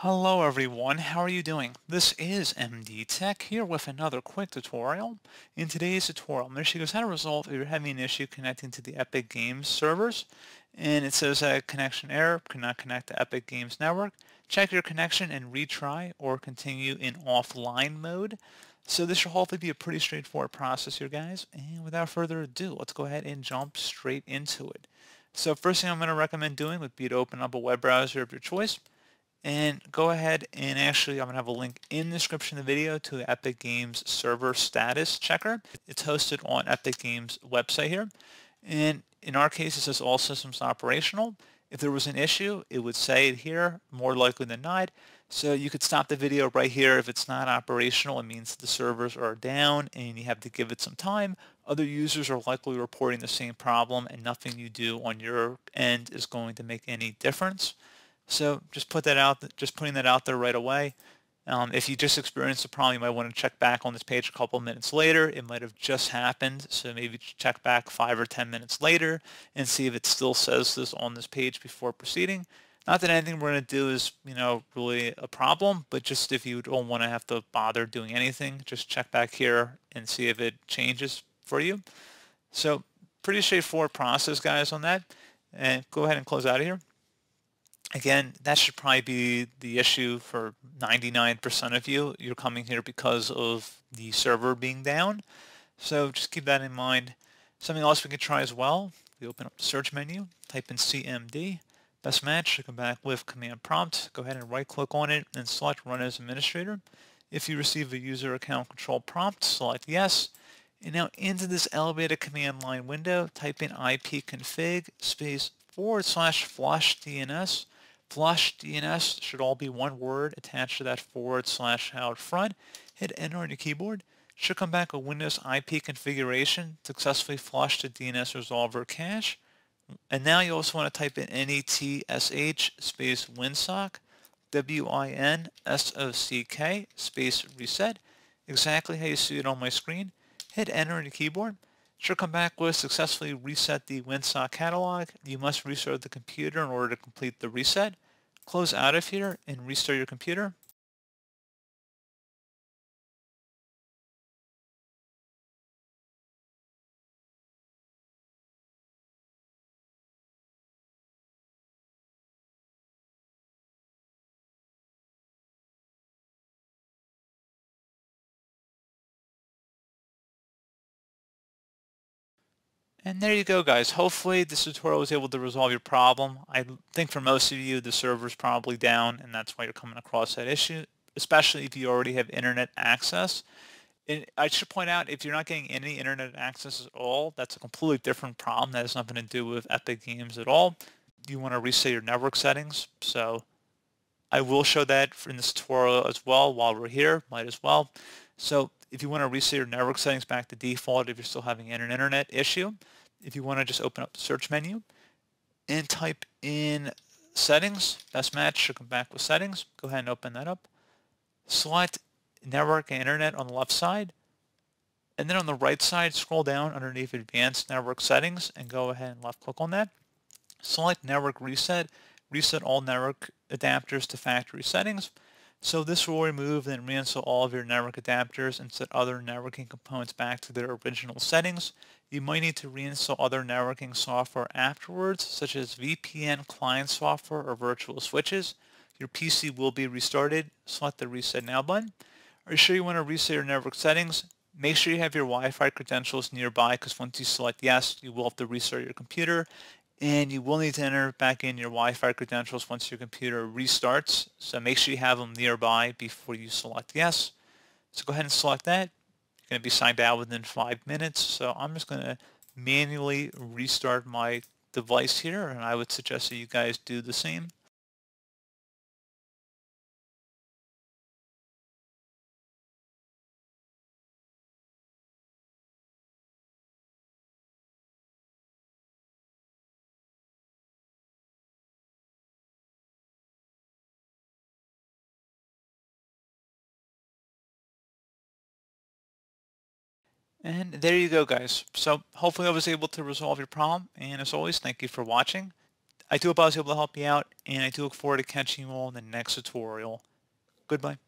Hello everyone, how are you doing? This is MD Tech here with another quick tutorial. In today's tutorial, I'm going to show you how to resolve if you're having an issue connecting to the Epic Games servers. And it says a connection error, cannot connect to Epic Games Network. Check your connection and retry or continue in offline mode. So this should hopefully be a pretty straightforward process here guys. And without further ado, let's go ahead and jump straight into it. So first thing I'm going to recommend doing would be to open up a web browser of your choice and go ahead and actually I'm going to have a link in the description of the video to Epic Games server status checker. It's hosted on Epic Games website here. And in our case, it says all systems operational. If there was an issue, it would say it here, more likely than not. So you could stop the video right here. If it's not operational, it means the servers are down and you have to give it some time. Other users are likely reporting the same problem and nothing you do on your end is going to make any difference. So just put that out, just putting that out there right away. Um, if you just experienced a problem, you might want to check back on this page a couple minutes later. It might have just happened, so maybe check back five or 10 minutes later and see if it still says this on this page before proceeding. Not that anything we're going to do is, you know, really a problem, but just if you don't want to have to bother doing anything, just check back here and see if it changes for you. So pretty straightforward process, guys, on that. And go ahead and close out of here. Again, that should probably be the issue for 99% of you. You're coming here because of the server being down. So just keep that in mind. Something else we can try as well. We open up the search menu, type in CMD. Best match, come back with command prompt. Go ahead and right click on it and select run as administrator. If you receive a user account control prompt, select yes. And now into this elevated command line window, type in ipconfig space forward slash flush DNS Flush DNS should all be one word attached to that forward slash out front. Hit enter on your keyboard. Should come back a Windows IP configuration, successfully flushed the DNS resolver cache. And now you also want to type in netsh space winsock, W-I-N-S-O-C-K space reset, exactly how you see it on my screen. Hit enter on your keyboard. Should come back with successfully reset the WinSock catalog. You must restart the computer in order to complete the reset. Close out of here and restart your computer. And there you go guys. Hopefully this tutorial was able to resolve your problem. I think for most of you the server's probably down and that's why you're coming across that issue, especially if you already have internet access. I should point out if you're not getting any internet access at all, that's a completely different problem. That has nothing to do with Epic Games at all. You want to reset your network settings. So I will show that in this tutorial as well while we're here, might as well. So if you want to reset your network settings back to default if you're still having an internet issue, if you want to just open up the search menu and type in settings, best match should come back with settings. Go ahead and open that up. Select network and internet on the left side. And then on the right side, scroll down underneath advanced network settings and go ahead and left click on that. Select network reset. Reset all network adapters to factory settings. So this will remove and reinstall all of your network adapters and set other networking components back to their original settings. You might need to reinstall other networking software afterwards, such as VPN client software or virtual switches. Your PC will be restarted. Select the Reset Now button. Are you sure you want to reset your network settings? Make sure you have your Wi-Fi credentials nearby because once you select yes, you will have to restart your computer and you will need to enter back in your Wi-Fi credentials once your computer restarts. So make sure you have them nearby before you select yes. So go ahead and select that. Going to be signed out within five minutes. So I'm just going to manually restart my device here and I would suggest that you guys do the same. And there you go, guys. So hopefully I was able to resolve your problem. And as always, thank you for watching. I do hope I was able to help you out, and I do look forward to catching you all in the next tutorial. Goodbye.